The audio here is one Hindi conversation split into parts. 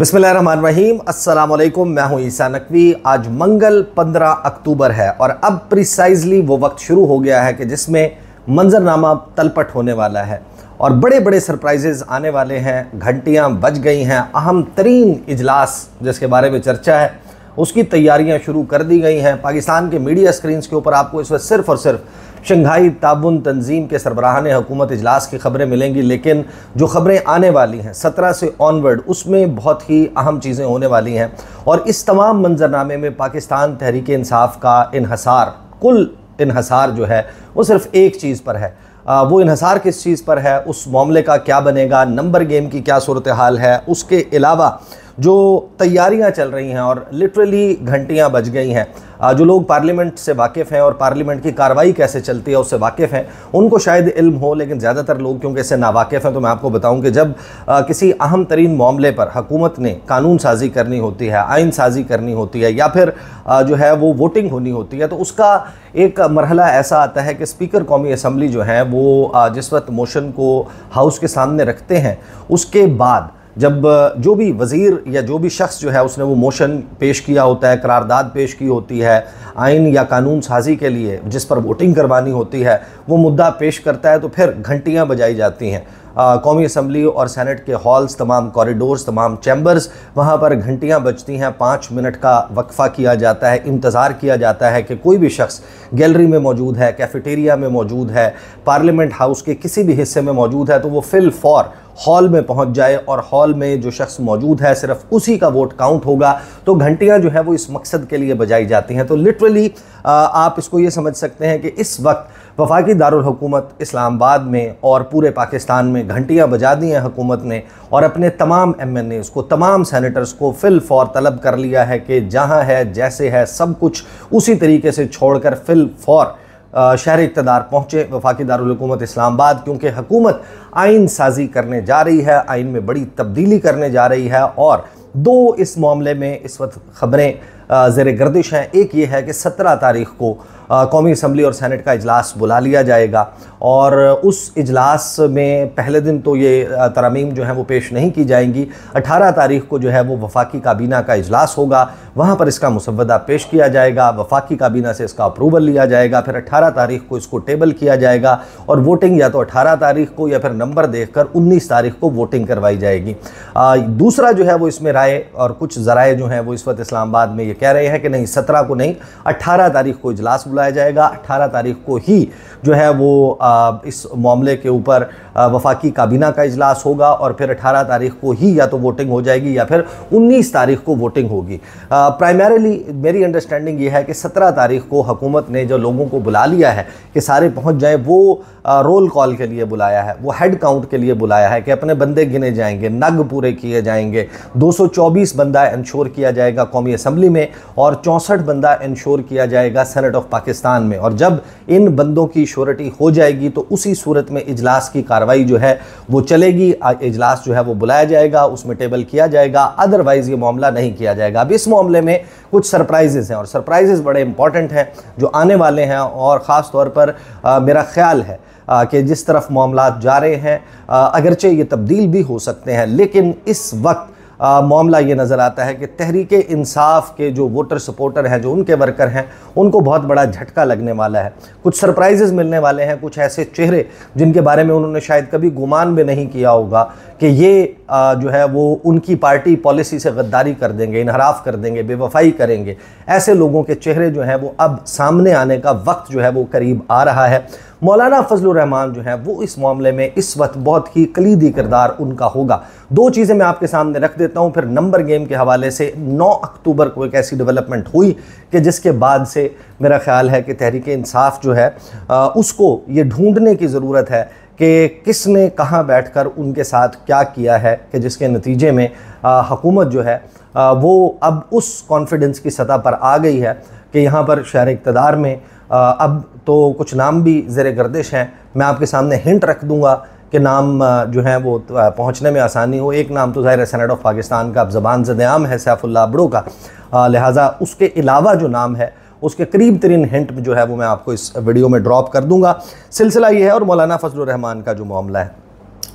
अस्सलाम वालेकुम मैं हूँ ईसा नकवी। आज मंगल 15 अक्टूबर है और अब प्रिसाइजली वो वक्त शुरू हो गया है कि जिसमें मंजरनामा तलपट होने वाला है और बड़े बड़े सरप्राइजेज आने वाले हैं। घंटियाँ बज गई हैं। अहम तरीन इजलास जिसके बारे में चर्चा है। उसकी तैयारियाँ शुरू कर दी गई हैं। पाकिस्तान के मीडिया स्क्रीन के ऊपर आपको इस वक्त सिर्फ़ और सिर्फ़ शंघाई ताउन तंजीम के सरबराहान हुकूमत इजलास की खबरें मिलेंगी लेकिन जो खबरें आने वाली हैं सत्रह से ऑनवर्ड उसमें बहुत ही अहम चीज़ें होने वाली हैं। और इस तमाम मंजरनामे में पाकिस्तान तहरीक इंसाफ का इहसार कुल इहसार जो है वो सिर्फ़ एक चीज़ पर है। आ, वो इन्हसार किस चीज़ पर है उस मामले का क्या बनेगा नंबर गेम की क्या सूरत हाल है उसके अलावा जो तैयारियाँ चल रही हैं और लिटरली घंटियाँ बज गई हैं। जो लोग पार्लियामेंट से वाकिफ़ हैं और पार्लियामेंट की कार्रवाई कैसे चलती है, उससे वाकिफ़ हैं, उनको शायद इल्म हो, लेकिन ज़्यादातर लोग, क्योंकि इससे नावाकिफ़ हैं तो मैं आपको बताऊँ कि जब किसी अहम तरीन मामले पर हुकूमत ने कानून साजी करनी होती है, आइन साजी करनी होती है, या फिर जो है वो वोटिंग होनी होती है तो उसका एक मरहला ऐसा आता है कि स्पीकर कौमी असम्बली जो है, वो जिस वक्त मोशन को हाउस के सामने रखते हैं, उसके बाद जब जो भी वज़ीर या जो भी शख्स जो है उसने वो मोशन पेश किया होता है, करारदाद पेश की होती है, आइन या कानून साजी के लिए जिस पर वोटिंग करवानी होती है, वो मुद्दा पेश करता है तो फिर घंटियाँ बजाई जाती हैं। कौमी असम्बली और सेनेट के हॉल्स, तमाम कॉरिडोर्स, तमाम चैम्बर्स, वहाँ पर घंटियाँ बजती हैं। पाँच मिनट का वक्फ़ा किया जाता है, इंतज़ार किया जाता है कि कोई भी शख्स गैलरी में मौजूद है, कैफेटेरिया में मौजूद है, पार्लियामेंट हाउस के किसी भी हिस्से में मौजूद है तो वो फिल फॉर हॉल में पहुँच जाए और हॉल में जो शख्स मौजूद है, सिर्फ़ उसी का वोट काउंट होगा। तो घंटियाँ जो है वो इस मकसद के लिए बजाई जाती हैं। तो लिटरली आप इसको ये समझ सकते हैं कि इस वक्त वफाकी दारकूमत इस्लामाबाद में और पूरे पाकिस्तान में घंटियाँ बजा दी हैं हुकूमत ने और अपने तमाम एम एन एज़ को, तमाम सैनिटर्स को फिल फॉर तलब कर लिया है कि जहाँ है, जैसे है, सब कुछ उसी तरीके से छोड़ कर फिल फॉर शहर इकतदार पहुँचे वफाकी दारकूमत इस्लामाबाद क्योंकि हकूमत आइन साजी करने जा रही है, आइन में बड़ी तब्दीली करने जा रही है और दो इस मामले में इस वक्त ख़बरें ज़ेर गर्दिश है। एक ये है कि सत्रह तारीख को कौमी असम्बली और सैनट का इजलास बुला लिया जाएगा। और उस इजलास में पहले दिन तो ये तरमीम जो है वो पेश नहीं की जाएँगी। अठारह तारीख को जो है वो वफाकी काबीना का इजलास होगा। वहाँ पर इसका मुसवदा पेश किया जाएगा। वफाकी काबीना से इसका अप्रूवल लिया जाएगा। फिर अठारह तारीख को इसको टेबल किया जाएगा। और वोटिंग या तो अठारह तारीख को या फिर नंबर देख कर उन्नीस तारीख को वोटिंग करवाई जाएगी। आ, दूसरा जो है वो इसमें राय और कुछ ज़राए जो हैं वो इस वक्त इस्लामाबाद में ये कह रहे हैं कि नहीं सत्रह को नहीं अट्ठारह तारीख को इजलास बुलाया जाएगा। अट्ठारह तारीख को ही जो है वो आ, इस मामले के ऊपर वफाकी काबीना का इजलास होगा और फिर अठारह तारीख को ही या तो वोटिंग हो जाएगी या फिर उन्नीस तारीख को वोटिंग होगी। प्राइमरली मेरी अंडरस्टैंडिंग ये है कि सत्रह तारीख को हुकूमत ने जो लोगों को बुला लिया है कि सारे पहुँच जाए वो रोल कॉल के लिए बुलाया है वो हेड काउंट के लिए बुलाया है कि अपने बंदे गिने जाएँगे नग पूरे किए जाएँगे। 224 बंदा इंश्योर किया जाएगा कौमी असम्बली में और चौंसठ बंदा इंश्योर किया जाएगा सेनेट ऑफ़ पाकिस्तान में। और जब इन बंदों की श्योरिटी हो जाएगी तो उसी सूरत में इजलास की कार्रवाई जो है वो चलेगी। इजलास जो है वो बुलाया जाएगा उसमें टेबल किया जाएगा अदरवाइज़ ये मामला नहीं किया जाएगा। अब इस मामले में कुछ सरप्राइजेज़ हैं और सरप्राइजेज़ बड़े इंपॉर्टेंट हैं जो आने वाले हैं और ख़ास तौर पर आ, मेरा ख्याल है कि जिस तरफ़ मामला जा रहे हैं अगरचे ये तब्दील भी हो सकते हैं लेकिन इस वक्त मामला ये नज़र आता है कि तहरीक इंसाफ के जो वोटर सपोर्टर हैं जो उनके वर्कर हैं उनको बहुत बड़ा झटका लगने वाला है। कुछ सरप्राइजेज़ मिलने वाले हैं कुछ ऐसे चेहरे जिनके बारे में उन्होंने शायद कभी गुमान भी नहीं किया होगा कि ये आ, जो है वो उनकी पार्टी पॉलिसी से गद्दारी कर देंगे इनहराफ कर देंगे बेवफाई करेंगे। ऐसे लोगों के चेहरे जो हैं वो अब सामने आने का वक्त जो है वो करीब आ रहा है। मौलाना फजलरहमान जो है वो इस मामले में इस वक्त बहुत ही कलीदी किरदार उनका होगा। दो चीज़ें मैं आपके सामने रख देता हूँ फिर नंबर गेम के हवाले से 9 अक्टूबर को एक ऐसी डेवलपमेंट हुई कि जिसके बाद से मेरा ख्याल है कि तहरीक इंसाफ जो है आ, उसको ये ढूँढने की ज़रूरत है कि किसने कहाँ बैठकर उनके साथ क्या किया है कि जिसके नतीजे में हकूमत जो है आ, वो अब उस कॉन्फिडेंस की सतह पर आ गई है कि यहाँ पर शहर इकतदार में अब तो कुछ नाम भी ज़र गर्दिश हैं। मैं आपके सामने हिंट रख दूँगा कि नाम जो हैं वो पहुँचने में आसानी हो। एक नाम तो ज़ाहिर है सेनेट ऑफ़ पाकिस्तान का, अब ज़बान जदाम है सैफुल्ला अबड़ो का। लिहाजा उसके अलावा जो नाम है, उसके करीब तरीन हिंट जो है वो मैं आपको इस वीडियो में ड्रॉप कर दूँगा। सिलसिला ये है और मौलाना फजल रहमान का जो मामला है।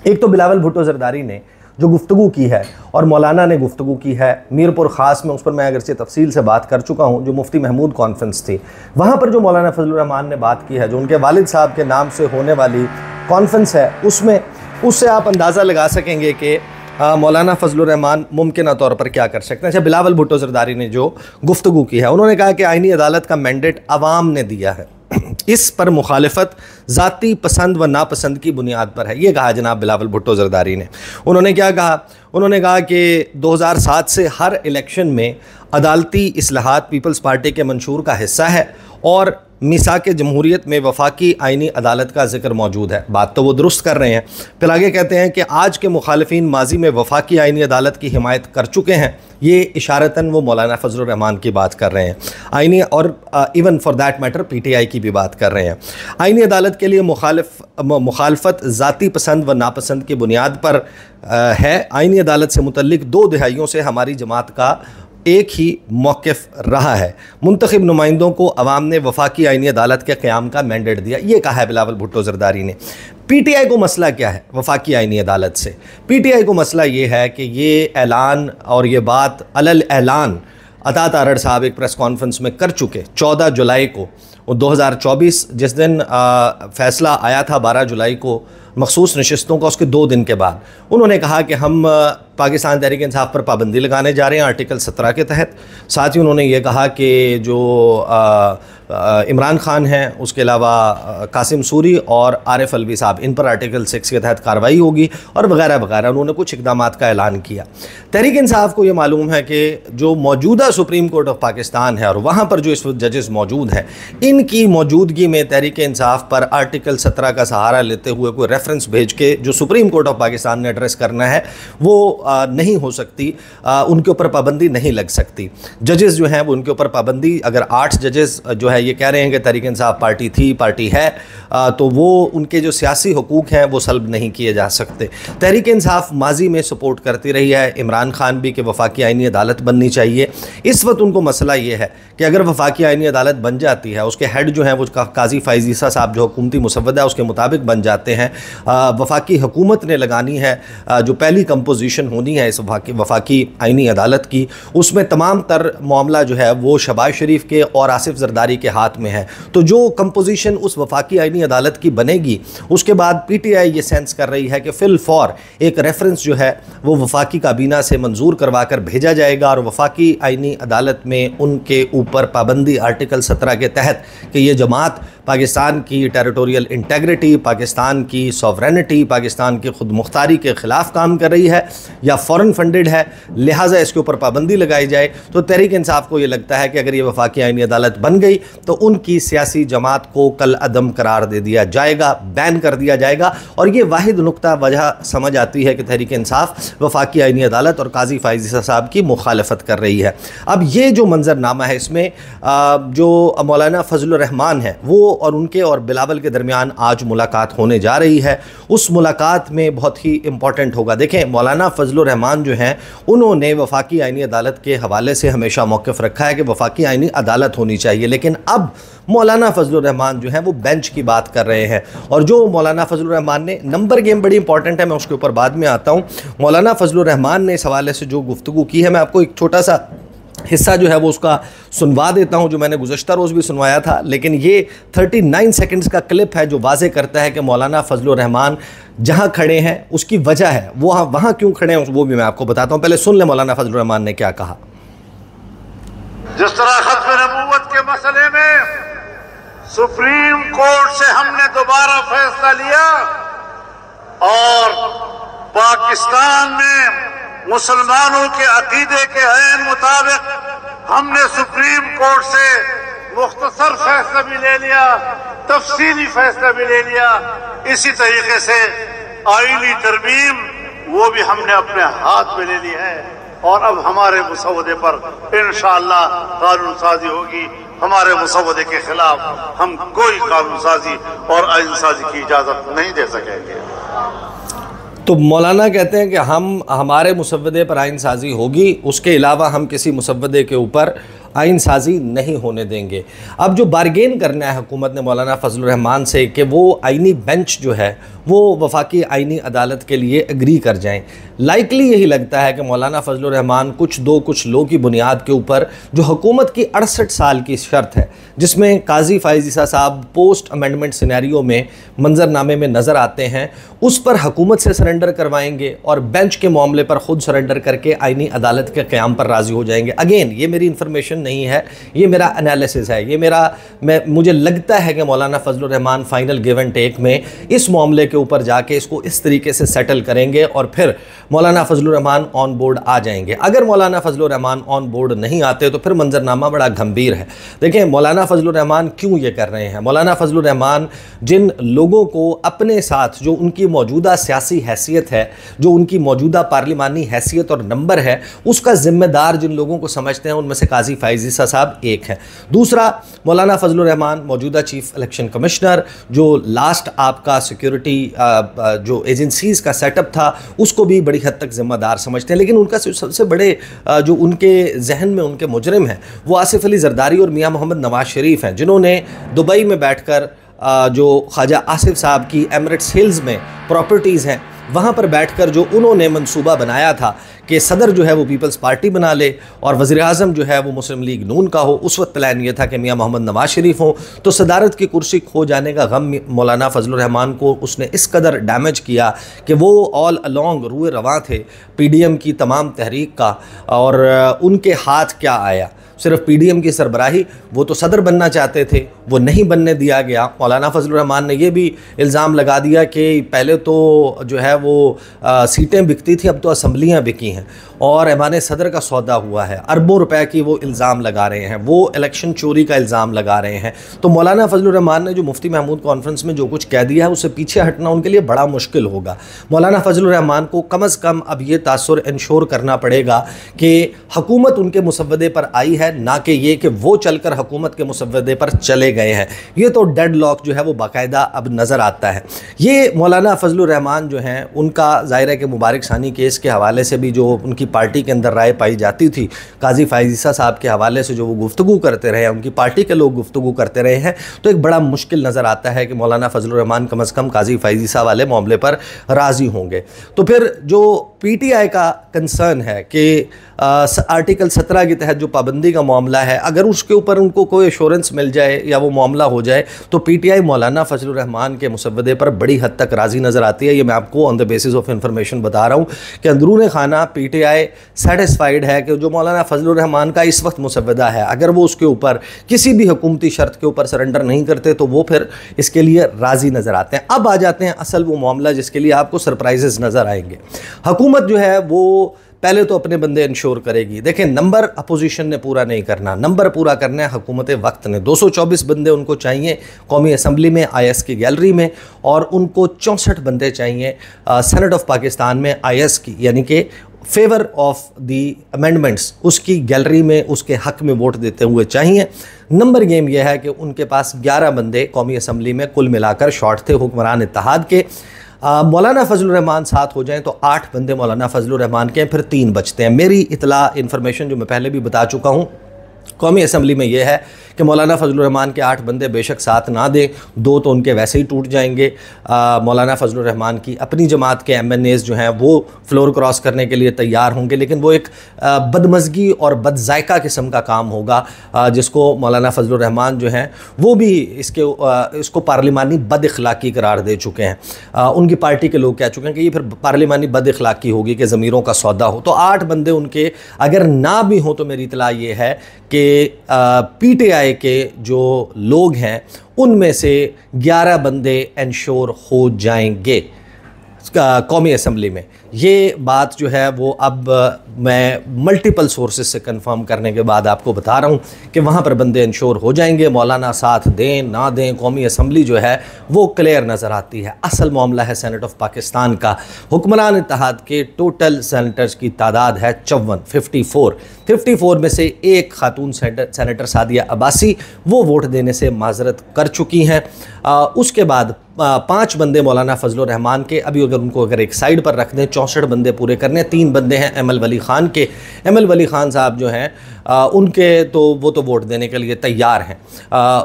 एक तो बिलावल भुट्टो जरदारी ने जो गुफ्तु की है, और मौलाना ने गुफ्तु की है, मीरपुर ख़ास में, उस पर मैं अगरचे तफसील से बात कर चुका हूँ, जो मुफ्ती महमूद कॉन्फ्रेंस थी, वहाँ पर जो मौलाना फजलरहमान ने बात की है, जो उनके वालिद साहब के नाम से होने वाली कॉन्फ्रेंस है, उसमें, उससे आप अंदाज़ा लगा सकेंगे कि मौलाना फजलरहमान मुमकिन तौर पर क्या कर सकते हैं। अच्छा बिलावल भुट्टो जरदारी ने जो गुफ्तु की है, उन्होंने कहा कि आइनी अदालत का मैंडेट आवाम ने दिया है। इस पर मुखालफत ज़ाती पसंद व नापसंद की बुनियाद पर है। ये कहा जनाब बिलावल भुट्टो जरदारी ने। उन्होंने क्या कहा? उन्होंने कहा कि 2007 से हर इलेक्शन में अदालती असलाहत पीपल्स पार्टी के मंशूर का हिस्सा है और मिसा के जमहूरीत में वफाकी आइनी अदालत का ज़िक्र मौजूद है। बात तो वो दुरुस्त कर रहे हैं। फिर आगे कहते हैं कि आज के मुखालफी माजी में वफाकी आइनी अदालत की हिमायत कर चुके हैं। ये इशारतन वो मौलाना फजलरहमान की बात कर रहे हैं। आइनी और even for that matter P T I की भी बात कर रहे हैं। आइनी अदालत के लिए मुखालफ मुखालफत ज़ाती पसंद व नापसंद की बुनियाद पर आ, है। आइनी अदालत से मुतलिक दो दहाइयों से हमारी जमात का एक ही मौक़ रहा है। मुंतखब नुमाइंदों को अवाम ने वफाकी आइनी अदालत के क़्याम का मैंडेट दिया। ये कहा है बिलावल भुट्टो जरदारी ने। पी टी आई को मसला क्या है वफाकी आइनी अदालत से? पी टी आई को मसला ये है कि ये ऐलान और ये बात अलल ऐलान अता तारड़ साहब एक प्रेस कॉन्फ्रेंस में कर चुके। चौदह जुलाई को, दो हज़ार चौबीस जिस दिन फ़ैसला आया था, बारह जुलाई को मखसूस नशस्तों का उसके दो दिन के बाद। उन्होंने कहा कि हम पाकिस्तान तहरीक इंसाफ पर पाबंदी लगाने जा रहे हैं आर्टिकल सत्रह के तहत। साथ ही उन्होंने ये कहा कि जो इमरान खान हैं, उसके अलावा कासिम सूरी और आरिफ अलवी साहब। इन पर आर्टिकल सिक्स के तहत कार्रवाई होगी और वगैरह वगैरह। उन्होंने कुछ इकदाम का ऐलान किया। तहरीक इंसाफ को ये मालूम है कि जो मौजूदा सुप्रीम कोर्ट ऑफ़ पाकिस्तान है और वहाँ पर जो इस वक्त जजेस मौजूद हैं, इनकी मौजूदगी में तहरीक इंसाफ पर आर्टिकल सत्रह का सहारा लेते हुए कोई रेफरेंस भेज के जो सुप्रीम कोर्ट ऑफ़ पाकिस्तान ने एड्रेस करना है, वो नहीं हो सकती। उनके ऊपर पाबंदी नहीं लग सकती। जजेस जो हैं, वो उनके ऊपर पाबंदी, अगर आठ जजेस जो है ये कह रहे हैं कि तहरीक इंसाफ पार्टी थी, पार्टी है तो वो उनके जो सियासी हकूक़ हैं, वो सल्ब नहीं किए जा सकते। तहरीक इंसाफ माजी में सपोर्ट करती रही है। इमरान खान भी कि वफाकी आइनी अदालत बननी चाहिए। इस वक्त उनको मसला ये है कि अगर वफाकी आइनी अदालत बन जाती है, उसके हेड जो हैं, वो काजी फ़ाइजीसा साहब जो हुकूमती मुसवदा है, उसके मुताबिक बन जाते हैं। वफाकी हुकूमत ने लगानी है जो पहली कंपोजिशन होनी है इस वफाकी आइनी अदालत की, उसमें तमाम तर मामला जो है, वो शबाज शरीफ के और आसिफ जरदारी के हाथ में है। तो जो कंपोजिशन उस वफाकी आइनी अदालत की बनेगी, उसके बाद पी टी आई ये सेंस कर रही है कि फ़िल फॉर एक रेफरेंस जो है, वो वफाकी काबीना से मंजूर करवा कर भेजा जाएगा और वफाकी आइनी अदालत में उनके ऊपर पाबंदी आर्टिकल सत्रह के तहत कि ये जमात पाकिस्तान की टेरिटोरियल इंटेग्रिटी पाकिस्तान की सॉवरेनिटी पाकिस्तान की खुद मुख्तारी के ख़िलाफ़ काम कर रही है या फ़ॉरन फंडेड है, लिहाजा इसके ऊपर पाबंदी लगाई जाए तो तहरीक इंसाफ को ये लगता है कि अगर ये वफाकी आइनी अदालत बन गई तो उनकी सियासी जमात को कल अदम करार दे दिया जाएगा, बैन कर दिया जाएगा। और ये वाहिद नुकता वजह समझ आती है कि तहरीक इंसाफ वफाकी आइनी अदालत और काजी फ़ाइज़ साहब की मुखालफत कर रही है। अब ये जो मंजरनामा है इसमें जो मौलाना फजलरहमान है, वो और उनके और बिलावल के दरमियान आज मुलाकात होने जा रही है। उस मुलाकात में बहुत ही इंपॉर्टेंट होगा। देखें, मौलाना फजलरहमान जो हैं, उन्होंने वफाकी आइनी अदालत के हवाले से हमेशा मौक़ रखा है कि वफाकी आइनी अदालत होनी चाहिए। लेकिन अब मौलाना फजलरहमान जो हैं, वो बेंच की बात कर रहे हैं। और जो मौलाना फजलरहमान ने नंबर गेम बड़ी इंपॉर्टेंट है, मैं उसके ऊपर बाद में आता हूँ। मौलाना फजलरहमान ने इस हवाले से जो गुफ्तु की है, मैं आपको एक छोटा सा हिस्सा जो है वो उसका सुनवा देता हूँ, जो मैंने गुजशत रोज़ भी सुनवाया था। लेकिन ये 39 सेकंड्स का क्लिप है जो वाजे करता है कि मौलाना फजल रहमान जहाँ खड़े हैं, उसकी वजह है। वो हाँ वहाँ क्यों खड़े हैं, वो भी मैं आपको बताता हूँ। पहले सुन ले मौलाना फजल रहमान ने क्या कहा। जिस तरह खत्म नबूवत के मसले में सुप्रीम कोर्ट से हमने दोबारा फैसला लिया और पाकिस्तान में मुसलमानों के अकीदे के अन मुताबिक हमने सुप्रीम कोर्ट से मुख्तसर फैसला भी ले लिया, तफसीली फैसला भी ले लिया। इसी तरीके से आईनी तरमीम, वो भी हमने अपने हाथ में ले ली है। और अब हमारे मुसवदे पर इन कानून साजी होगी। हमारे मुसवदे के खिलाफ हम कोई कानून साजी और आइन साजी की इजाज़त नहीं दे सकेंगे। तो मौलाना कहते हैं कि हम, हमारे मुसवदे पर आइन साजी होगी, उसके अलावा हम किसी मुसवदे के ऊपर आइन साजी नहीं होने देंगे। अब जो बारगेन करना है हुकूमत ने मौलाना फजल रहमान से कि वो आइनी बेंच जो है वो वफाकी आइनी अदालत के लिए एग्री कर जाएँ। लाइकली यही लगता है कि मौलाना फजल रहमान कुछ दो कुछ लो की बुनियाद के ऊपर, जो हुकूमत की अड़सठ साल की शर्त है, जिसमें काजी फायजीसा साहब पोस्ट अमेंडमेंट सिनेरियो में मंजरनामे में नज़र आते हैं, उस पर हुकूमत से सरेंडर करवाएँगे और बेंच के मामले पर ख़ुद सरेंडर करके आइनी अदालत के क़्याम पर राज़ी हो जाएँगे। अगेन ये मेरी इन्फॉर्मेशन नहीं है, ये मेरा एनालिसिस है, ये मेरा, मैं, मुझे लगता है कि Maulana Fazal Rehman final give and take में इस मामले के ऊपर जाके इसको इस तरीके से सेटल करेंगे और फिर मौलाना फजल रहमान ऑन बोर्ड आ जाएँगे। अगर मौलाना फजल रहमान ऑन बोर्ड नहीं आते तो फिर मंजरनामा बड़ा गंभीर है। देखें मौलाना फजल रहमान क्यों ये कर रहे हैं? मौलाना फजल रहमान जिन लोगों को अपने साथ, जो उनकी मौजूदा सियासी हैसियत है, जो उनकी मौजूदा पार्लिमानी हैसियत और नंबर है, उसका ज़िम्मेदार जिन लोगों को समझते हैं, उनमें से काजी फाइजीसा साहब एक हैं। दूसरा, मौलाना फजल रहमान मौजूदा चीफ इलेक्शन कमिश्नर, जो लास्ट आपका सिक्योरिटी जो एजेंसीज़ का सेटअप था, उसको भी बड़ी हद तक ज़िम्मेदार समझते हैं। लेकिन उनका सबसे बड़े जो उनके जहन में, उनके मुजरम हैं, वो आसिफ अली जरदारी और मियाँ मोहम्मद नवाज़ शरीफ हैं, जिन्होंने दुबई में बैठ जो ख्वाजा आसिफ साहब की एमरेट सेल्स में प्रॉपर्टीज़ हैं वहाँ पर बैठकर जो उन्होंने मंसूबा बनाया था कि सदर जो है वो पीपल्स पार्टी बना ले और वज़ी अजम जो है वो मुस्लिम लीग नून का हो, उस वक्त प्लान ये था कि मियाँ मोहम्मद नवाज़ शरीफ हों। तो सदारत की कुर्सी खो जाने का गम मौलाना फजल रहमान को उसने इस कदर डैमेज किया कि वो ऑल अलॉन्ग रुए रवा थे पी डी एम की तमाम तहरीक का और उनके हाथ क्या आया। सिर्फ़ पीडीएम की सरबराही, वो तो सदर बनना चाहते थे, वो नहीं बनने दिया गया। मौलाना फजल रहमान ने यह भी इल्ज़ाम लगा दिया कि पहले तो जो है वो सीटें बिकती थी, अब तो असम्बलियाँ बिकी हैं। और ऐवान सदर का सौदा हुआ है। अरबों रुपए की वो इल्ज़ाम लगा रहे हैं, वो इलेक्शन चोरी का इल्ज़ाम लगा रहे हैं। तो मौलाना फजल रहमान ने जो मुफ्ती महमूद कॉन्फ्रेंस में जो कुछ कह दिया है, उससे पीछे हटना उनके लिए बड़ा मुश्किल होगा। मौलाना फजल रहमान को कम अज़ कम अब ये तासर इंश्योर करना पड़ेगा कि हकूमत उनके मुसवदे पर आई है, ना कि ये कि वो चल कर हकूमत के मुसवदे पर चले गए हैं। ये तो डेड लॉक जो है वो बाकायदा अब नज़र आता है। ये मौलाना फजल रहमान जो हैं, उनका ज़ाहिर के मुबारक सानी केस के हवाले से भी जो उनकी पार्टी के अंदर राय पाई जाती थी। काजी फायजीसा साहब के हवाले से जो वो गुफ्तु करते रहे उनकी पार्टी के लोग गुफ्तु करते रहे हैं तो एक बड़ा मुश्किल नज़र आता है कि मौलाना फजल रहमान कम अज़ कम काजी फायजीसा वाले मामले पर राज़ी होंगे। तो फिर जो पी टी आई का कंसर्न है कि आर्टिकल सत्रह के तहत जो पाबंदी का मामला है, अगर उसके ऊपर उनको कोई एश्योरेंस मिल जाए या वो मामला हो जाए तो पी टी आई मौलाना फजल रहमान के मुसवदे पर बड़ी हद तक राज़ी नज़र आती है। ये मैं आपको on the basis of information बता रहा हूँ कि अंदरून खाना पी टी आई सेटिस्फाइड है कि जो मौलाना फजल रहमान का इस वक्त मुसवदा है। अगर वो उसके ऊपर किसी भी हुकूमती शर्त के ऊपर सरेंडर नहीं करते तो वो फिर इसके लिए राज़ी नज़र आते हैं। अब आ जाते हैं असल वो मामला जिसके लिए आपको सरप्राइजेज़ नज़र आएँगे। जो है, वो पहले तो अपने बंदे इंश्योर करेगी। देखें नंबर अपोजिशन ने पूरा नहीं करना। नंबर पूरा करना है, हुकूमत वक्त ने। 224 बंदे उनको चाहिए कौमी असम्बली में आईएस की गैलरी में, और उनको चौंसठ बंदे चाहिए सेनेट ऑफ़ पाकिस्तान में आईएस की, यानी कि फेवर ऑफ़ दी अमेंडमेंट्स उसकी गैलरी में, उसके हक में वोट देते हुए चाहिए। नंबर गेम यह है कि उनके पास 11 बंदे कौमी असम्बली में कुल मिलाकर शॉर्ट थे, हुक्मरान इतिहाद के। मौलाना फजल रहमान साथ हो जाएँ तो आठ बंदे मौलाना फजल रहमान के हैं, फिर तीन बचते हैं। मेरी इतला इन्फॉर्मेशन जो मैं पहले भी बता चुका हूँ कौमी असम्बली में यह है कि मौलाना फजल रहमान के आठ बंदे बेशक साथ ना दें दो तो उनके वैसे ही टूट जाएँगे। मौलाना फजल रहमान की अपनी जमात के एम एन एज़ जो हैं वो फ्लोर क्रॉस करने के लिए तैयार होंगे लेकिन वो एक बदमजगी और बदजायका किस्म का काम होगा आ, जिसको मौलाना फजल रहमान जो हैं वो भी इसके आ, इसको पार्लिमानी बद अखलाक़ी करार दे चुके हैं। आ, उनकी पार्टी के लोग कह चुके हैं कि ये फिर पार्लिमानी बद अखलाक़ी होगी कि ज़मीरों का सौदा हो। तो आठ बंदे उनके अगर ना भी हों तो मेरी इतला ये है कि पीटीआई के जो लोग हैं, उनमें से 11 बंदे इंश्योर हो जाएँगे कौमी असम्बली में। ये बात जो है वो अब मैं मल्टीपल सोर्सेज से कंफर्म करने के बाद आपको बता रहा हूँ कि वहाँ पर बंदे इंश्योर हो जाएँगे, मौलाना साथ दें, ना दें, कौमी असम्बली जो है वो क्लियर नज़र आती है। असल मामला है सेनेट ऑफ़ पाकिस्तान का। हुक्मरान इतिहाद के टोटल सेनेटर्स की तादाद है चौवन फिफ्टी फोर फिफ्टी फोर में से एक खातून सेनेटर सादिया अब्बासी, वो वोट देने से माजरत कर चुकी हैं। उसके बाद पाँच बंदे मौलाना फजल रहमान के, अभी अगर उनको अगर एक साइड पर रख दें चौंसठ बंदे पूरे करने तीन बंदे हैं एम एल वली ख़ान के। एम एल वली ख़ान साहब जो हैं उनके तो वो तो वोट देने के लिए तैयार हैं।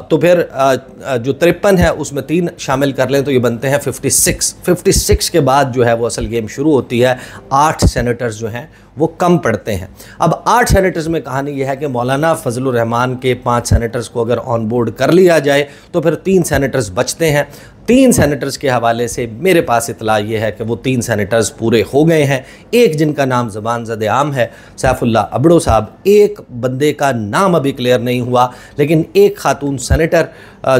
तो फिर आ, जो तिरपन है उसमें तीन शामिल कर लें तो ये बनते हैं फिफ्टी सिक्स फिफ्टी सिक्स के बाद जो है वो असल गेम शुरू होती है। आठ सेनेटर्स जो हैं वो कम पड़ते हैं। अब आठ सेनेटर्स में कहानी यह है कि मौलाना फजल रहमान के पाँच सेनेटर्स को अगर ऑन बोर्ड कर लिया जाए तो फिर तीन सेनेटर्स बचते हैं। तीन सेनेटर्स के हवाले से मेरे पास इतला ये है कि वो तीन सेनेटर्स पूरे हो गए हैं। एक जिनका नाम ज़बान जद आम है सैफुल्ला अबड़ो साहब एक बंदे का नाम अभी क्लियर नहीं हुआ, लेकिन एक खातून सेनेटर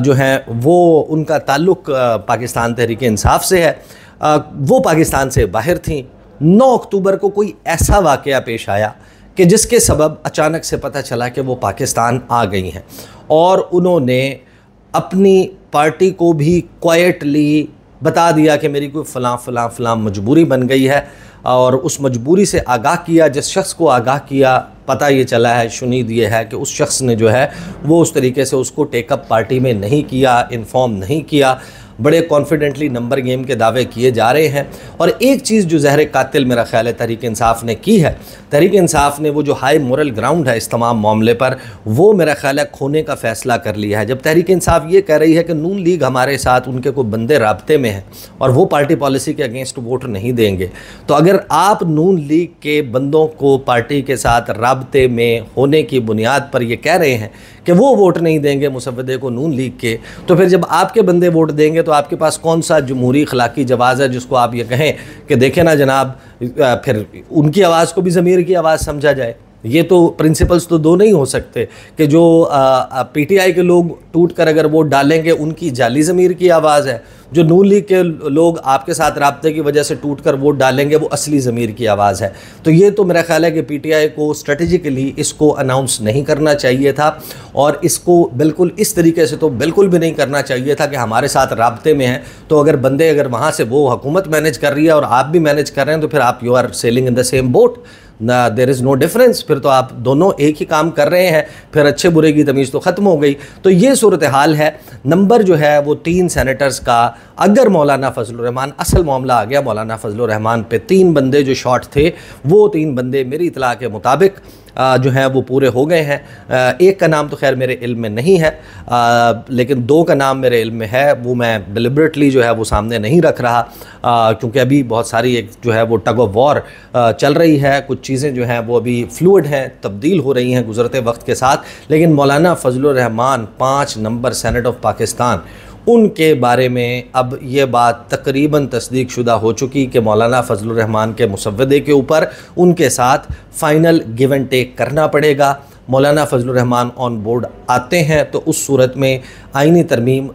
जो हैं, वो उनका ताल्लुक़ पाकिस्तान तहरीक इंसाफ से है। वो पाकिस्तान से बाहर थी। 9 अक्टूबर को कोई ऐसा वाक़ पेश आया कि जिसके सबब अचानक से पता चला कि वो पाकिस्तान आ गई हैं। और उन्होंने अपनी पार्टी को भी क्वाइटली बता दिया कि मेरी कोई फ़लाँ फ़लाँ फ़लाँ मजबूरी बन गई है और उस मजबूरी से आगाह किया, जिस शख्स को आगाह किया पता ये चला है शुनीद ये है कि उस शख्स ने जो है, वो उस तरीके से उसको टेकअप पार्टी में नहीं किया इन्फॉर्म नहीं किया। बड़े कॉन्फिडेंटली नंबर गेम के दावे किए जा रहे हैं। और एक चीज़ जो जहर कातिल मेरा ख्याल है, तहरीक इंसाफ ने की है। तहरीक इंसाफ ने वो जो हाई मोरल ग्राउंड है इस तमाम मामले पर, वो मेरा ख्याल है खोने का फ़ैसला कर लिया है। जब तहरीक इंसाफ ये कह रही है कि नून लीग हमारे साथ उनके कोई बंदे रबते में हैं और वो पार्टी पॉलिसी के अगेंस्ट वोट नहीं देंगे तो अगर आप नून लीग के बंदों को पार्टी के साथ रबते में होने की बुनियाद पर ये कह रहे हैं कि वो वोट नहीं देंगे मुसवदे को नून लीग के तो फिर जब आपके बंदे वोट देंगे तो आपके पास कौन सा जमहूरी अखलाकी जवाज़ है जिसको आप ये कहें कि देखें ना जनाब फिर उनकी आवाज़ को भी ज़मीर की आवाज़ समझा जाए। ये तो प्रिंसिपल्स तो दो नहीं हो सकते कि जो पीटीआई के लोग टूट कर अगर वोट डालेंगे, उनकी जाली ज़मीर की आवाज़ है। जो नून लीग के लोग आपके साथ रबते की वजह से टूट कर वोट डालेंगे, वो असली ज़मीर की आवाज़ है। तो ये तो मेरा ख्याल है कि पीटीआई को स्ट्रेटजिकली इसको अनाउंस नहीं करना चाहिए था और इसको बिल्कुल इस तरीके से तो बिल्कुल भी नहीं करना चाहिए था कि हमारे साथ रबते में हैं। तो अगर बंदे अगर वहाँ से वो हुकूमत मैनेज कर रही है और आप भी मैनेज कर रहे हैं तो फिर आप you are sailing in the same boat ना देर इज़ नो डिफरेंस फिर तो आप दोनों एक ही काम कर रहे हैं, फिर अच्छे बुरे की तमीज़ तो ख़त्म हो गई। तो ये सूरत हाल है। नंबर जो है, वो तीन सेनेटर्स का, अगर मौलाना फजलरहमान असल मामला आ गया मौलाना फजलरहमान पे। तीन बंदे जो शॉट थे, वो तीन बंदे मेरी इतला के मुताबिक जो हैं वो पूरे हो गए हैं। एक का नाम तो खैर मेरे इल्म में नहीं है लेकिन दो का नाम मेरे इल्म में है, वो मैं डिलिबरेटली जो है वो सामने नहीं रख रहा क्योंकि अभी बहुत सारी एक जो है वो टग ऑफ़ वॉर चल रही है, कुछ चीज़ें जो हैं वो अभी फ्लूड हैं, तब्दील हो रही हैं गुजरते वक्त के साथ। लेकिन मौलाना फजलरहमान पाँच नंबर सेनेट ऑफ़ पाकिस्तान उनके बारे में अब ये बात तकरीबन तस्दीक शुदा हो चुकी कि मौलाना फजलरहमान के मुसवदे के ऊपर उनके साथ फ़ाइनल गिव एंड टेक करना पड़ेगा। मौलाना फजलरहमान ऑन बोर्ड आते हैं तो उस सूरत में आइनी तरमीम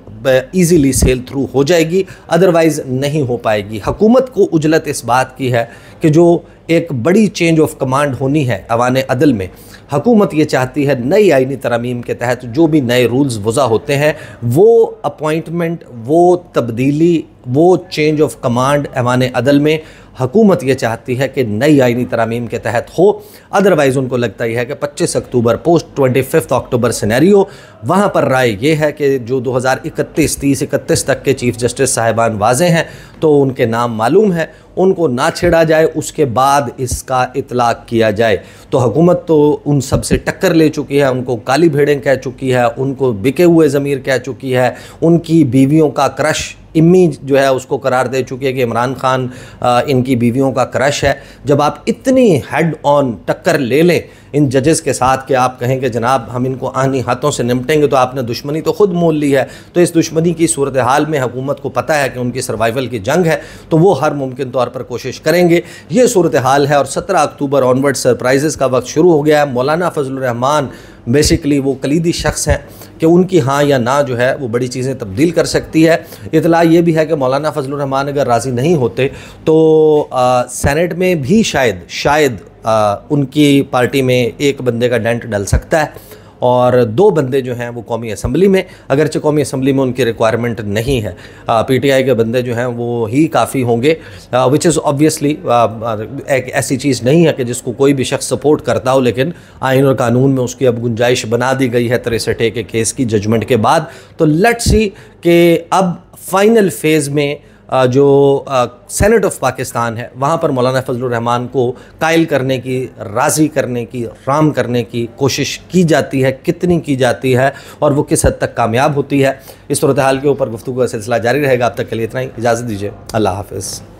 ईज़िली सेल थ्रू हो जाएगी अदरवाइज़ नहीं हो पाएगी। हकूमत को उजलत इस बात की है कि जो एक बड़ी चेंज ऑफ़ कमांड होनी है अवान अदल में हकूमत ये चाहती है नई आइनी तरमीम के तहत जो भी नए रूल्स वज़ा होते हैं, वो अपॉइंटमेंट, वो तब्दीली, वो चेंज ऑफ़ कमांड ऐवान अदल में हकूमत ये चाहती है कि नई आइनी तरामीम के तहत हो। अदरवाइज़ उनको लगता ही है कि 25 October post twenty fifth October scenario, वहाँ पर राय ये है कि जो 2031 तीस इकतीस तक के चीफ जस्टिस साहिबान वाजे हैं तो उनके नाम मालूम है। उनको ना छेड़ा जाए, उसके बाद इसका इतलाक़ किया जाए। तो हुकूमत तो उन सबसे टक्कर ले चुकी है, उनको काली भेड़ें कह चुकी है, उनको बिके हुए ज़मीर कह चुकी है, उनकी बीवियों का क्रश इम्मी जो है उसको करार दे चुकी है कि इमरान खान इनकी बीवियों का क्रश है। जब आप इतनी हेड ऑन टक्कर ले लें इन जजेस के साथ कि आप कहें कि जनाब हम इनको आनी हाथों से निपटेंगे तो आपने दुश्मनी तो ख़ुद मोल ली है। तो इस दुश्मनी की सूरत हाल में हुकूमत को पता है कि उनकी सर्वाइवल की जंग है तो वो हर मुमकिन तौर पर कोशिश करेंगे। ये सूरत हाल है और सत्रह अक्टूबर ऑनवर्ड सरप्राइज़ का वक्त शुरू हो गया है। मौलाना फजलरहमान बेसिकली वो कलीदी शख्स हैं कि उनकी हाँ या ना जो है वो बड़ी चीज़ें तब्दील कर सकती है। इतला ये भी है कि मौलाना फजलरहमान अगर राज़ी नहीं होते तो सैनट में भी शायद शायद आ, उनकी पार्टी में एक बंदे का डेंट डल सकता है। और दो बंदे जो हैं वो कौमी असम्बली में, अगरचे कौमी असम्बली में उनकी रिक्वायरमेंट नहीं है। पीटीआई के बंदे जो हैं वो ही काफ़ी होंगे विच इज़ ऑब्वियसली एक ऐसी चीज़ नहीं है कि जिसको कोई भी शख्स सपोर्ट करता हो, लेकिन आइन और कानून में उसकी अब गुंजाइश बना दी गई है तिरसठ के केस की जजमेंट के बाद। तो लेट सी कि अब फाइनल फ़ेज़ में जो सेनेट ऑफ़ पाकिस्तान है, वहाँ पर मौलाना फजल रहमान को कायल करने की, राज़ी करने की, राम करने की कोशिश की जाती है, कितनी की जाती है और वो किस हद तक कामयाब होती है, इस सूरत हाल के ऊपर गुफ्तु का सिलसिला जारी रहेगा। अब तक के लिए इतना ही। इजाज़त दीजिए। अल्लाह हाफिज़।